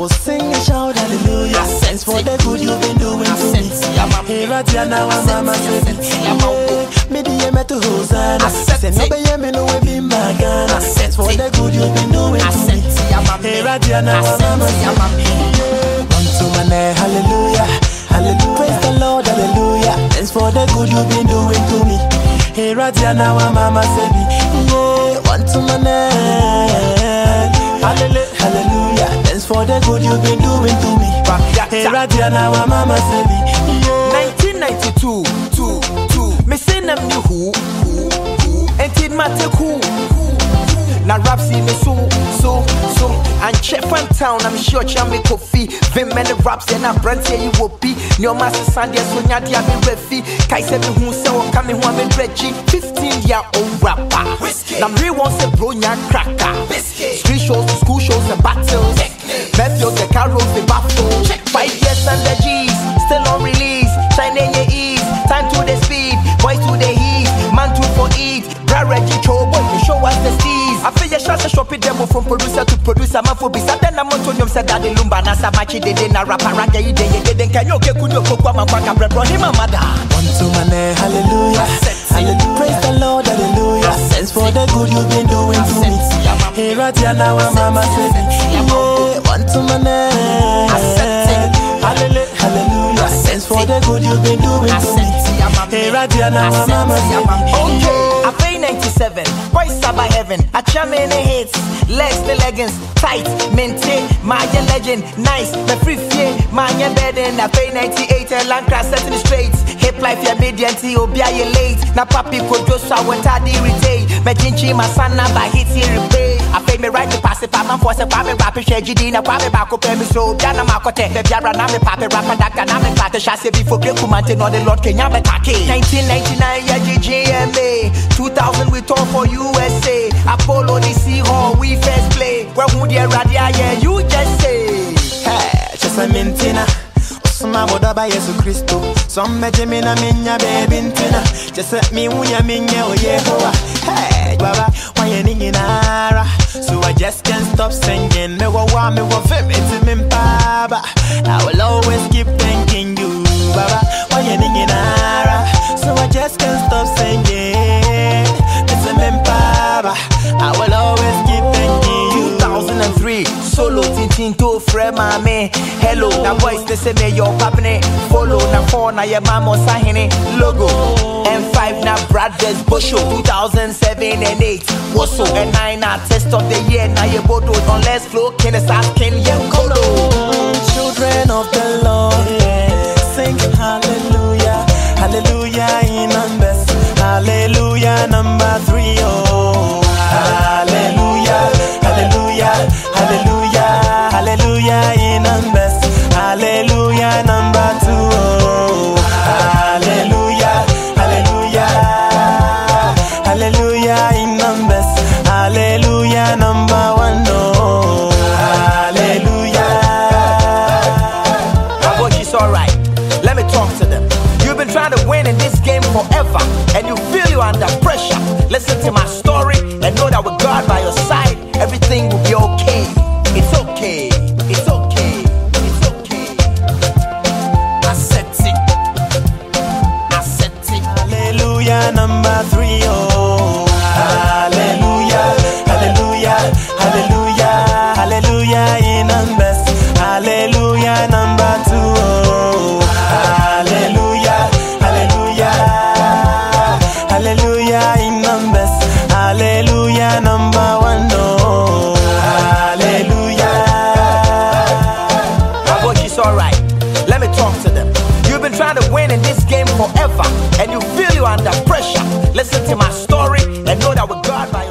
We sing and shout hallelujah. Thanks for the good you've been doing to me. Here at ya now, I'm mama said, me the aim to Hosanna. Say no be me no be my Ghana. Thanks for the good you've been doing to me. Here at ya now, I'm mama said, to my name, hallelujah, hallelujah. Praise the Lord, hallelujah. Thanks for the good you've been doing to me. Here at ya now, I'm mama said. For the good you've been doing to me Hey Radiana wa mama said Yeah 1992, two, two. Me say them new who, who, who. And it matter who, who, who. Na rap see me so, so, so. And chef from town, I'm sure chame coffee. Vim many raps and I brand here you will be. New master Sunday, so nya dia be refi. Kai se me hu se o kame hu ame dredgy. 15 year old rapper. Na me want se bro nya cracker. Street shows, school shows and battles. Matthews, the baffle. Five years and the G's, still on release. Shine in your ease, time to the speed, boys to the heat, man to for eat. Bra Reggie Cho, boy, you show us the steez. I feel your shots, shop it demo from producer to producer, man for bisa. Then I'm on to them, said that the lumba, nasa machi, they didn't rapper, raga, you did, you didn't, can you get you cook, man, quack, bread, bro, him, mother. Unto my name, hallelujah. Hallelujah. Praise the Lord, hallelujah. Thanks for the good you've been doing to me. Hey, Radiana, wa mama said, unto my name. Hallelujah. Hallelujah. Thanks for the good you've been doing to me. Hey, Radiana, wa mama Okay, I pay 97. Boys are by heaven. I cham in the hits. Legs the leggings. Tight, maintain. My legend. Nice. The free fear. My bedding. I pay 98. And land crash set in the straights. Hip life ya median T. Obia you late. Na papi kojo so I went out irritate. Me chinchi my son by hits here repay. I pay me right to pass it. Man force it. Kwame rap it. Share GD. Na kwame back up. Me so. Biana makote. Be biara na me papi rapper. Daka na me pate. Shase before break kumante. No the Lord Kenya kake. 1999 yeah GGMA. 2000 we talk for USA. Apollo DC Hall we first play. Where would you radia yeah you just say. Hey, just a mintina. Osuma boda ba Yesu Kristo. Me na minya baby ntina. Just let me unya minya o Yehowa. Why you ningin ara? So I just can't stop singing. Me wa wa me wa fem it's me baba. Tintin to frɛ maame hello. Na voice ne sɛ meyɛ ɔpapene follow na 4 na yɛ mama ɔsahene logo. M5 na brothers bosho 2007 and 8 woso and 9 na test of the year. Na yɛ bodo unless flow kin is asking yɛ kolo children of the Lord, sing hallelujah, hallelujah in numbers, hallelujah You've been trying to win in this game forever, and you feel you're under pressure. Listen to my story and know that with God by your side, everything will be okay. It's okay. It's okay. It's okay. I said it. I said it. Hallelujah, number three, in this game forever. And you feel you're under pressure, listen to my story and know that with God by